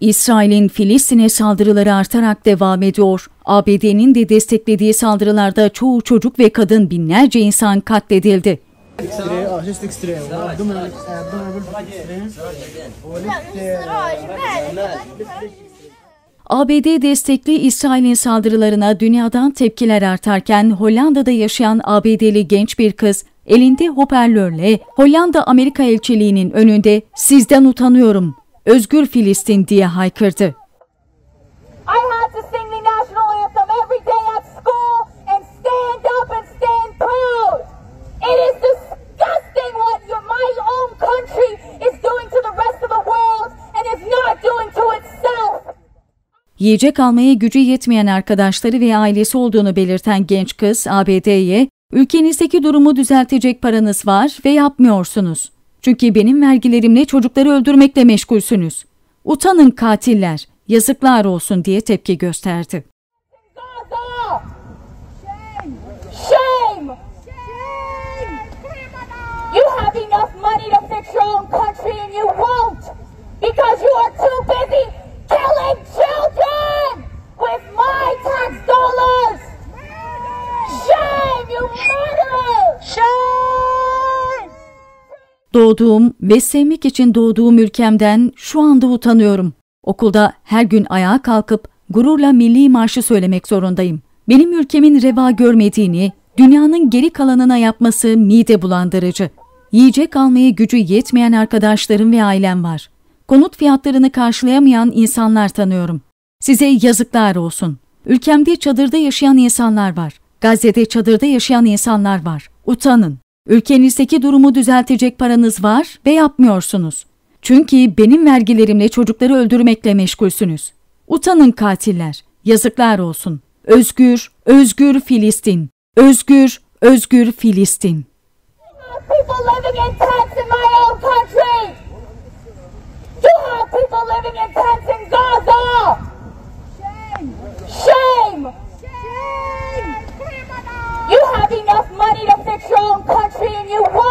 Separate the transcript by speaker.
Speaker 1: İsrail'in Filistin'e saldırıları artarak devam ediyor. ABD'nin de desteklediği saldırılarda çoğu çocuk ve kadın binlerce insan katledildi. ABD destekli İsrail'in saldırılarına dünyadan tepkiler artarken Hollanda'da yaşayan ABD'li genç bir kız elinde hoparlörle Hollanda Amerika elçiliğinin önünde sizden utanıyorum Özgür Filistin." diye haykırdı. Yiyecek almaya gücü yetmeyen arkadaşları ve ailesi olduğunu belirten genç kız ABD'ye ülkenizdeki durumu düzeltecek paranız var ve yapmıyorsunuz. Çünkü benim vergilerimle çocukları öldürmekle meşgulsünüz. Utanın katiller, yazıklar olsun diye tepki gösterdi. Doğduğum ve sevmek için doğduğum ülkemden şu anda utanıyorum. Okulda her gün ayağa kalkıp gururla milli marşı söylemek zorundayım. Benim ülkemin reva görmediğini, dünyanın geri kalanına yapması mide bulandırıcı. Yiyecek almaya gücü yetmeyen arkadaşlarım ve ailem var. Konut fiyatlarını karşılayamayan insanlar tanıyorum. Size yazıklar olsun. Ülkemde çadırda yaşayan insanlar var. Gazze'de çadırda yaşayan insanlar var. Utanın. Ülkenizdeki durumu düzeltecek paranız var ve yapmıyorsunuz. Çünkü benim vergilerimle çocukları öldürmekle meşgulsünüz. Utanın katiller. Yazıklar olsun. Özgür, özgür Filistin. Özgür, özgür Filistin.
Speaker 2: people You